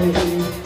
away.